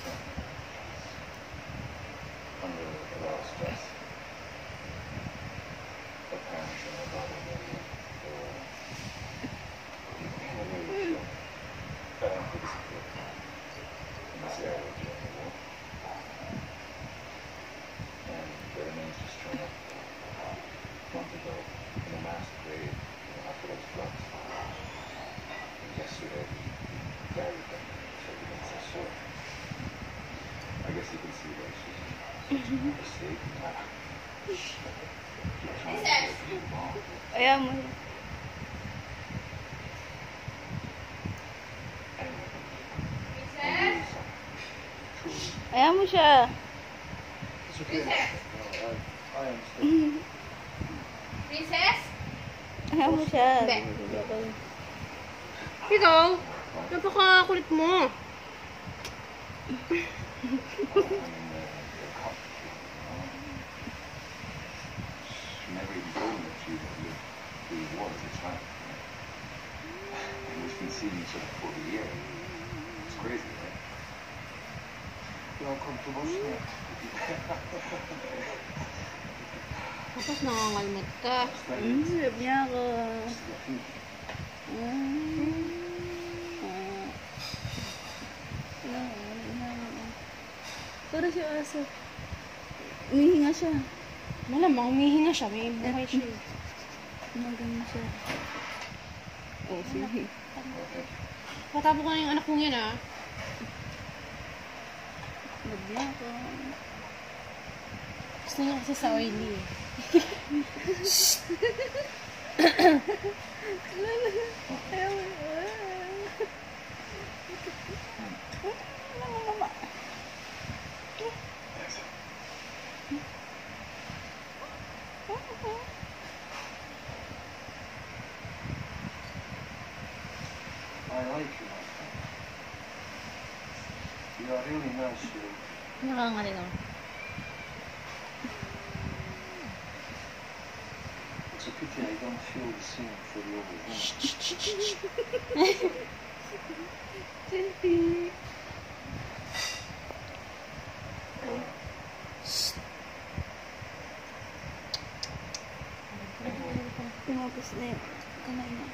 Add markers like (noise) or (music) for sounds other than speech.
Thank you. guess you can see that she's asleep now. Ayan mo. Ayan mo siya. Princess? Princess? Ayan mo siya. Ikaw, napakakulit mo. (laughs) Never even told me that she lived who he was as a child. And we've been seeing each other for a year. It's crazy, right? Welcome to Bosnia. Tapos nangangalmot ka. Mm, love niya ako. Mm. Para siya aso. Umihinga siya. Malamang humihinga siya. May buhay siya. eh. Magaling siya. Oh, sige. Patapos ko na yung anak kong yan ah. Niya ako. Gusto niya kasi sa oily eh. (laughs) (laughs) I like you, my friend. You are really nice, you. Nakangalin ako. It's a pity I don't feel the same for the (laughs) (laughs) ですね。ごめんね。